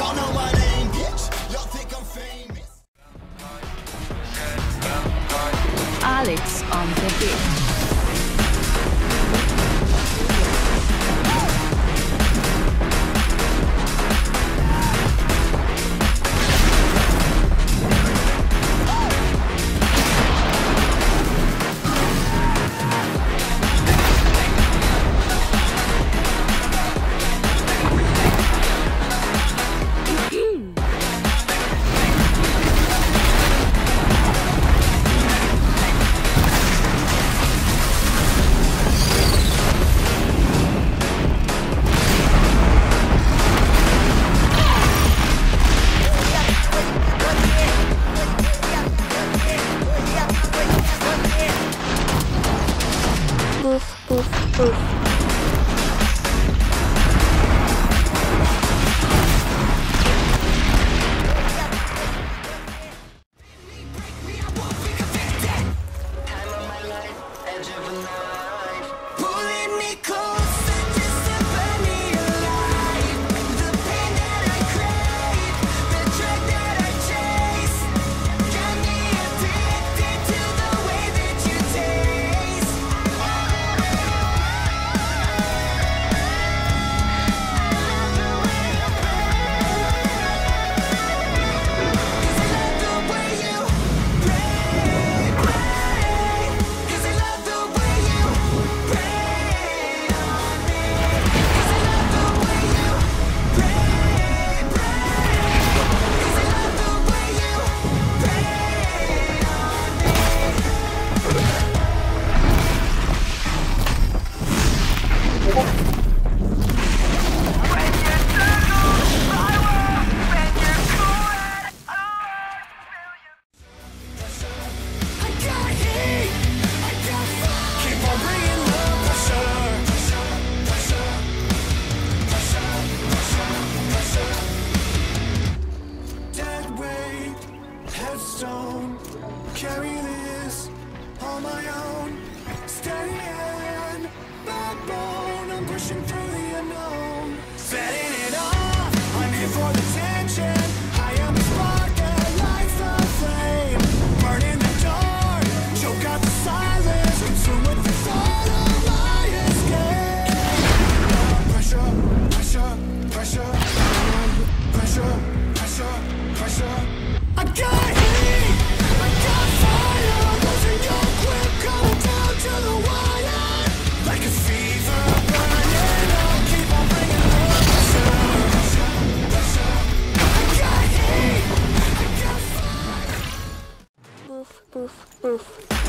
don't know proof. zone. Carry this on my own. Steady and backbone. I'm pushing through the. Oof.